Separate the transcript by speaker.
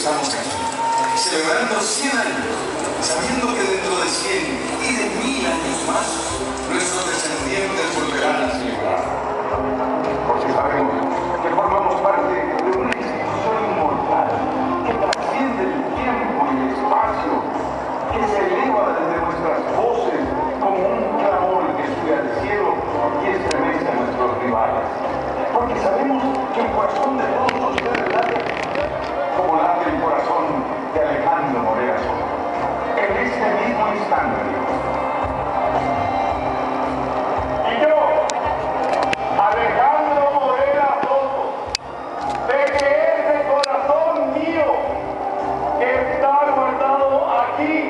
Speaker 1: estamos aquí, celebrando 100 años, sabiendo que dentro de 100 y de mil años más, Y yo Alejandro morir a todos de que ese corazón mío está guardado aquí.